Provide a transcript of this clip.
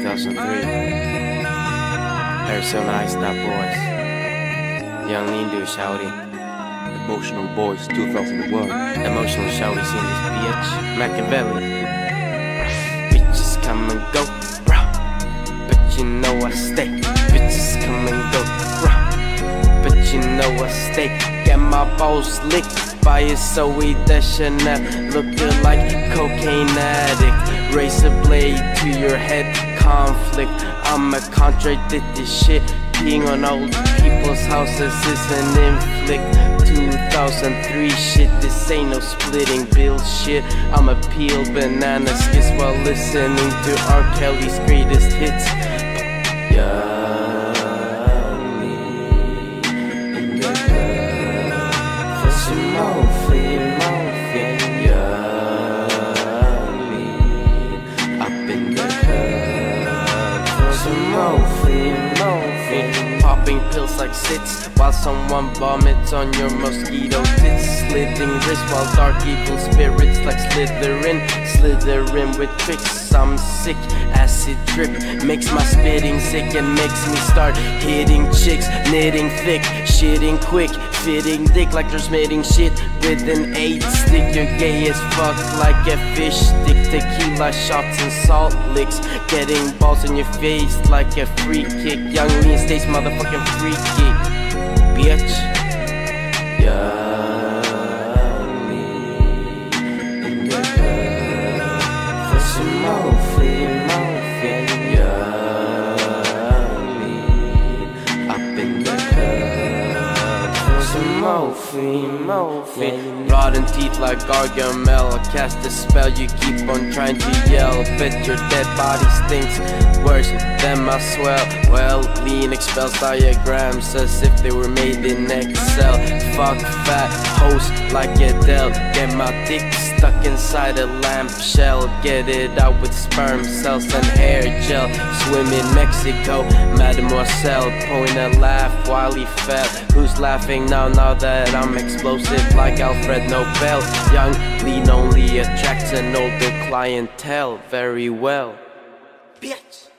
2003. Arizona Ice Stop Boys. Yung Leandoer Shouty. Emotional Boys 2001. Emotional Shouty seen this bitch. Machiavelli. Bitches come and go, bruh. But you know I stay. Bitches come and go, bruh. But you know I stay. Get my balls licked by a Zooey Deschanel. Looking like cocaine addict. Razor blade to your head, conflict. I'ma contradict this shit. Peeing on old people's houses is an inflict. 2003 shit, this ain't no splitting bill shit. I'ma peel banana skits while listening to R. Kelly's greatest hits. Young morphine. Popping pills like sits while someone vomits on your mosquito tits. Slitting wrists while dark evil spirits like Slytherin, slithering with tricks. I'm sick, acid drip makes my spitting sick and makes me start hitting chicks, knitting thick, shitting quick, fitting dick like mating shit with an eight stick. You're gay as fuck like a fish stick. Tequila shots and salt licks, getting balls in your face like a free kick. Yung Lean stays motherfucking free kick, morphine. Rotten teeth like Gargamel. Cast a spell, you keep on trying to yell. Bet your dead body stinks worse than my swell. Well, lean expels diagrams as if they were made in Excel. Fuck fat host like Adele. Get my dick stuck inside a lamp shell. Get it out with sperm cells and hair gel. Swim in Mexico, Mademoiselle. Point a laugh while he fell. Who's laughing now? Now that I'm explosive like Alfred Nobel. Yung Lean only attracts an older clientele very well. Bitch.